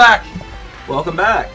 Welcome back. Welcome back.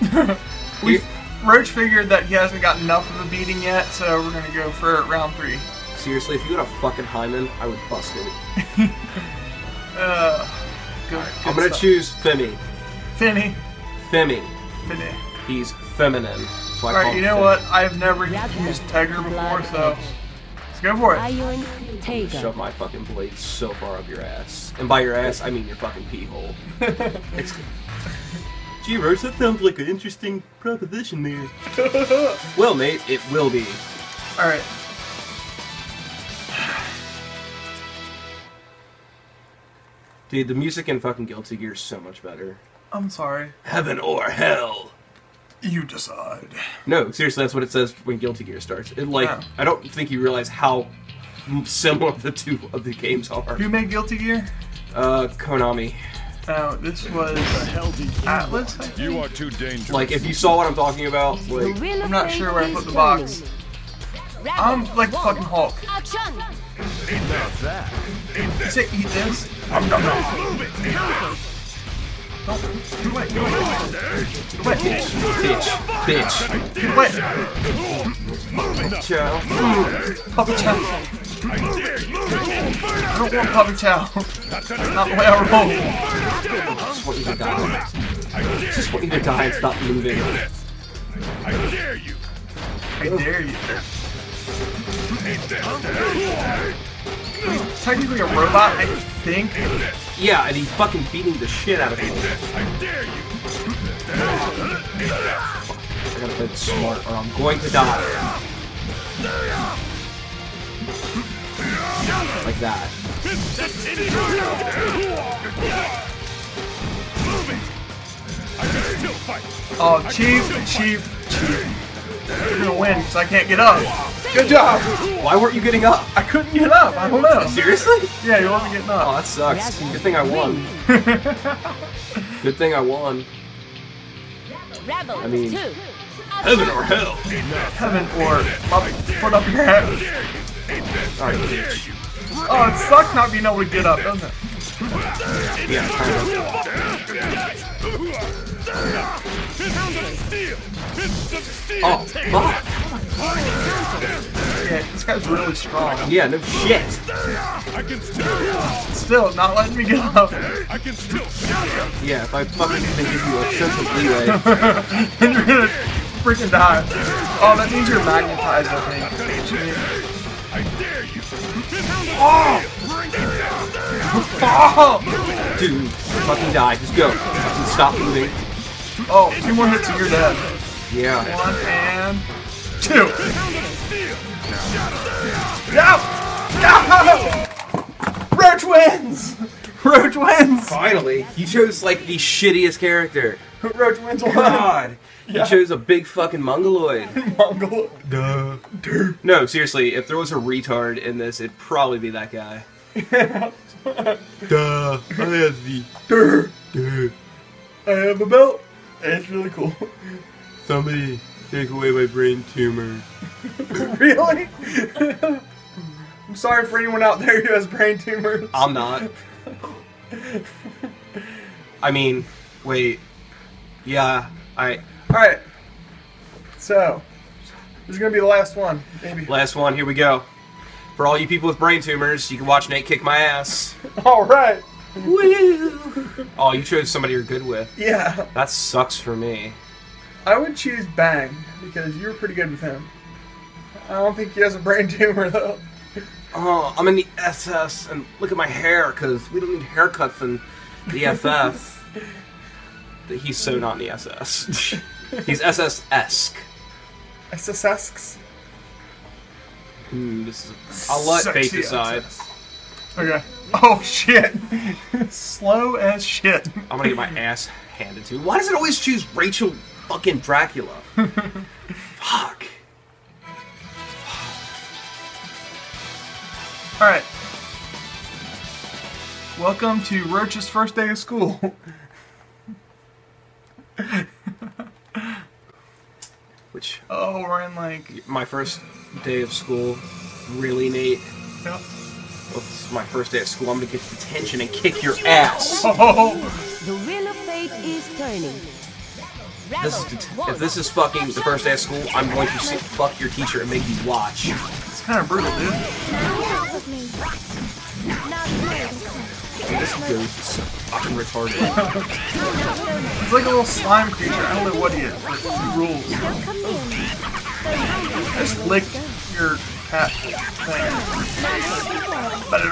We You- Roach figured that he hasn't got enough of a beating yet, so we're gonna go for round three. Seriously, if you got a fucking hymen, I would bust it. Uh, good, I'm gonna stuff. choose Femi. Finny. Femi. Finny. He's feminine. So I All right, you know Femi. what? I've never used Tager before, so Edge. let's go for it. Iron Tager. Shove my fucking blade so far up your ass. And by your ass, I mean your fucking pee hole. it's... That sounds like an interesting proposition there. well, mate, it will be. All right. Dude, the music in fucking Guilty Gear is so much better. I'm sorry. Heaven or hell. You decide. No, seriously, that's what it says when Guilty Gear starts. It like Oh. I don't think you realize how similar the two of the games are. Who made Guilty Gear? Uh, Konami. Oh, this was Atlus. I think? You are too dangerous. Like, if you saw what I'm talking about, like, I'm not sure where I put the box. I'm like the fucking Hulk. Action! Now that. Eat this? I'm not. Don't. Do it. Do it. Do it. bitch, bitch, Do it. chow. Puppy chow. I don't want puppy chow. That's not the way I roll. Just want you to die. Just want you to die and stop moving. I dare you. I dare you. He's technically a robot, I think. Yeah, and he's fucking beating the shit out of people. I dare you. I gotta play it smart or I'm going to die. Like that. Oh, cheap, cheap, cheap. You're gonna win because I can't get up. Good job. Why weren't you getting up? I couldn't get up. I don't know. Seriously? Yeah, you wasn't getting up. Oh, that sucks. Good thing I won. Good thing I won. I mean- Heaven or hell. Heaven or up, foot up your head. Alright, bitch. Oh, it sucks not being able to get up, doesn't it? Yeah, kind of. Oh, fuck. Yeah, this guy's really strong. Yeah, no shit. I can still. Still, not letting me get up. I can still. Yeah, if I fucking can give you a sense of leeway. and you're gonna freaking die. Oh, that means you're magnetized, I think. I dare you. Oh! Dude, fucking die. Just go. Fucking stop moving. Oh, two more hits and you're dead. Yeah. One and two. No! No! Roach wins! Roach wins! Finally, you chose like the shittiest character. Roach wins one. God, Yeah. you chose a big fucking mongoloid. Mongol. No, seriously, if there was a retard in this, it'd probably be that guy. Duh, I have the. Durr. Duh. I have a belt. It's really cool. Somebody take away my brain tumor. really? I'm sorry for anyone out there who has brain tumors. I'm not. I mean, wait. Yeah, I. Alright. So, this is gonna be the last one, maybe. Last one, here we go. For all you people with brain tumors, you can watch Nate kick my ass. Alright. Oh, you chose somebody you're good with. Yeah. That sucks for me. I would choose Bang, because you're pretty good with him. I don't think he has a brain tumor, though. Oh, I'm in the SS, and look at my hair, because we don't need haircuts in the SS. He's so not in the SS. He's SS-esque. SSX. Hmm, this is. I'll let Sexy fate decide. SS. Okay. Oh, shit. Slow as shit. I'm gonna get my ass handed to me. Why does it always choose Rachel fucking Dracula? Fuck. Alright. Welcome to Roach's first day of school. Which, oh, we're in like. my first day of school, really, Nate? Yep. Well, this is my first day at school. I'm gonna get detention and kick your ass. The wheel of fate is turning. This is if this is fucking the first day of school, I'm going to sit, fuck your teacher and make you watch. it's kind of brutal, dude. This ghost is so fucking retarded. He's like a little slime creature. I don't know what he is, but he rules. Just lick your cat thing. Fuck.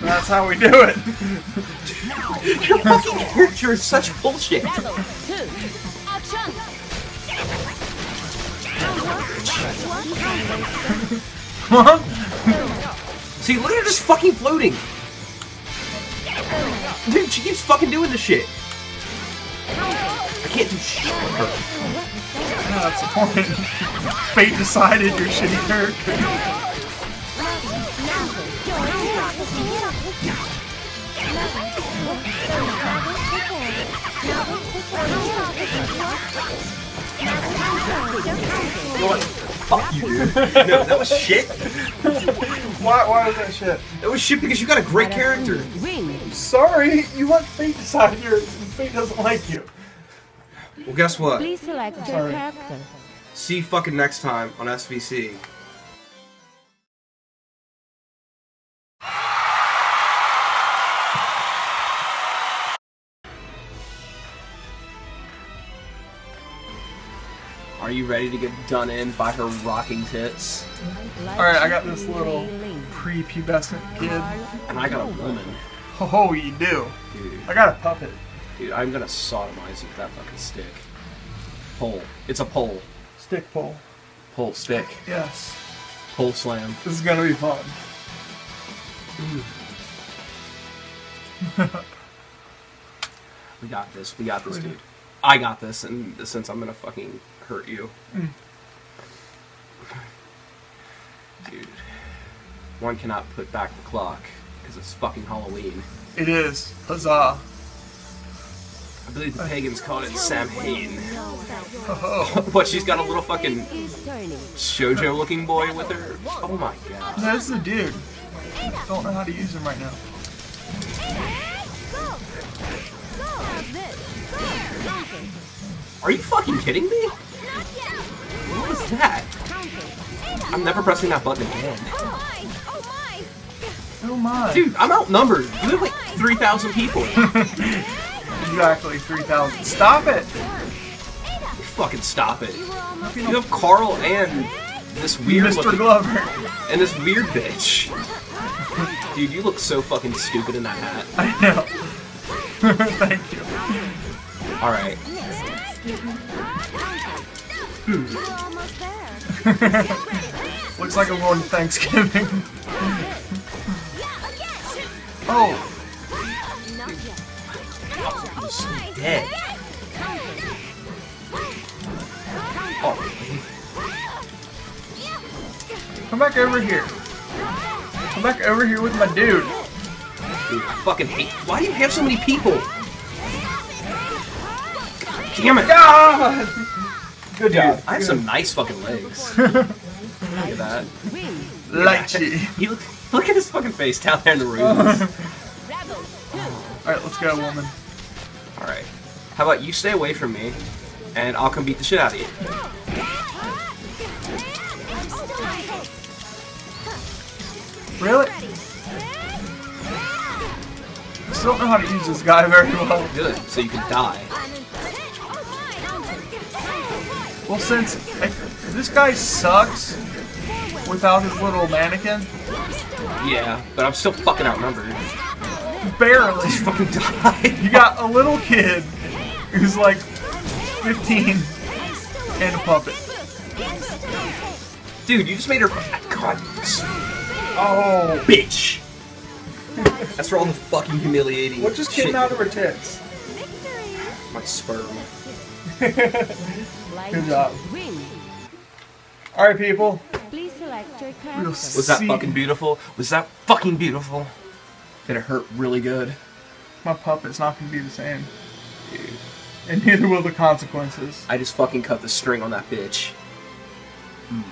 That's how we do it. Your fucking character is such bullshit. Rebel two. Action. Huh? See, look at her just fucking floating. Dude, she keeps fucking doing this shit. I can't do shit with her. Yeah, that's the point. Fate decided your shitty character. What? Fuck you, dude. No, that was shit. Why, why was that shit? That was shit because you got a great character. Win. Sorry, you let fate decide yours, and fate doesn't like you. Well, guess what? Please select your character. See you fucking next time on SVC. Are you ready to get done in by her rocking tits? Alright, I got this little prepubescent kid. And I got a woman. Oh, you do. Dude, I got a puppet. dude, I'm gonna sodomize you with that fucking stick. Pole. It's a pole. Stick pole. Pole stick. Yes. Pole slam. This is gonna be fun. We got this. We got this, dude. I got this, and since I'm gonna fucking hurt you, mm. dude. One cannot put back the clock because it's fucking Halloween. It is. Huzzah. I believe the pagans called it Samhain. Oh, what? She's got a little fucking Is turning. shojo-looking boy with her. Oh my god. that's the dude. I Don't know how to use him right now. Are you fucking kidding me? Is that? I'm never pressing that button again. Oh my. Oh Dude, I'm outnumbered. You have like 3,000 people. Exactly 3,000. Stop it! fucking stop it. You have Carl and this weird Mr. looking, Glover. and this weird bitch. Dude, you look so fucking stupid in that hat. I know. Thank you. Alright. Hmm. Looks like I'm going to Thanksgiving. oh, Dead. Oh, come back over here. Come back over here with my dude. dude, I fucking hate. Why do you have so many people? Damn it. God! Good Dude, job. I have some nice fucking legs. Look at that. Win. Litchi. You look, look at his fucking face down there in the room. Oh. Alright, let's go, woman. Alright. How about you stay away from me, and I'll come beat the shit out of you. Really? I Still don't know how to use this guy very well. Good, so you can die. Well, since this guy sucks without his little mannequin, Yeah, but I'm still fucking outnumbered. barely. Fucking die. You got a little kid who's like 15 and a puppet. Dude, you just made her. God, Oh. bitch. That's for all the fucking humiliating. What just shit. came out of her tits? My sperm. Light Good job. Alright, people. Please select select your We'll character. Was that See- fucking beautiful? Was that fucking beautiful? Did it hurt really good? My puppet's not gonna be the same. Dude. And neither will the consequences. I just fucking cut the string on that bitch. Mm.